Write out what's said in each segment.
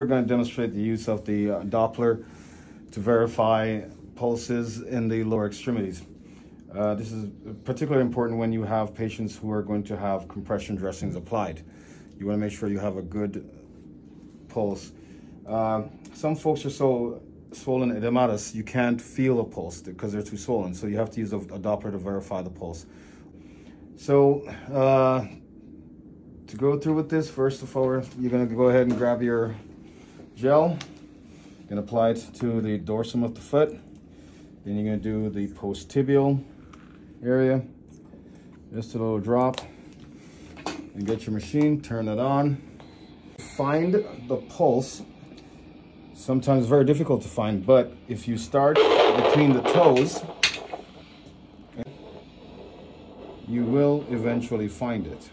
We're going to demonstrate the use of the uh, Doppler to verify pulses in the lower extremities. Uh, this is particularly important when you have patients who are going to have compression dressings applied. You want to make sure you have a good pulse. Uh, some folks are so swollen edematous, you can't feel a pulse because they're too swollen. So you have to use a, a Doppler to verify the pulse. So uh, to go through with this, first of all, you're going to go ahead and grab your gel. and apply it to the dorsum of the foot. Then you're gonna do the post-tibial area. Just a little drop. And get your machine, turn it on. Find the pulse. Sometimes very difficult to find, but if you start between the toes, you will eventually find it.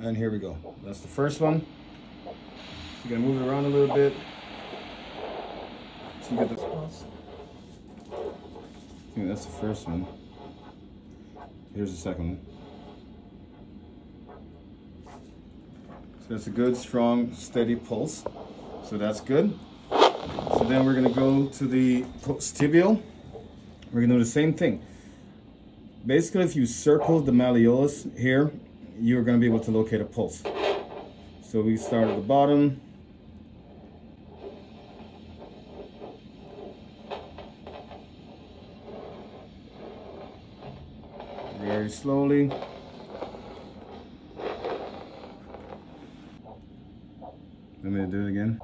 And here we go. That's the first one. You're gonna move it around a little bit. So you get this pulse. Yeah, that's the first one. Here's the second one. So that's a good, strong, steady pulse. So that's good. So then we're gonna go to the tibial. We're gonna do the same thing. Basically, if you circle the malleolus here, you're going to be able to locate a pulse. So we start at the bottom. Very slowly. Let me do it again.